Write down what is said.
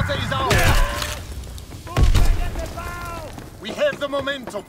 Is ours. We have the momentum.